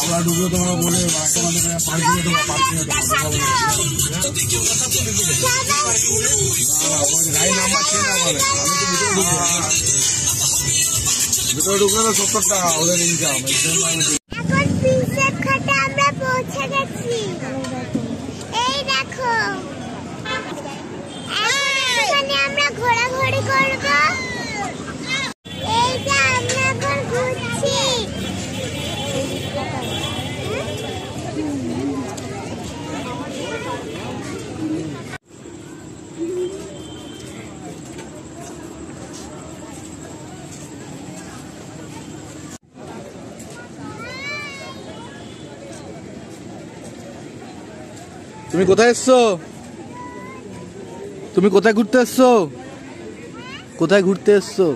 আমরা ঢুকলো তোমরা বলে পার্কিং দেবো পার্কিং গাড়ি নাম্বার চেঞ্জ বলে আমি তো ভিতরে ঢুকবো সত্তর টাকা ওদের ইনকাম আমরা পৌঁছে গেছি এই দেখো এখানে আমরা ঘোরাঘুরি করব এই যে আমরা এখন ঘুরছি তুমি কোথায় এসছো? তুমি কোথায় ঘুরতে এসছো? কোথায় ঘুরতে এসছো?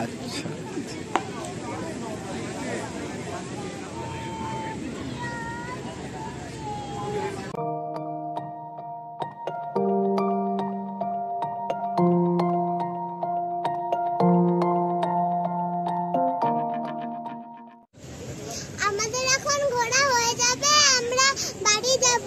আচ্ছা। আমাদের এখন হয়ে যাবে আমরা বাড়ি যাব।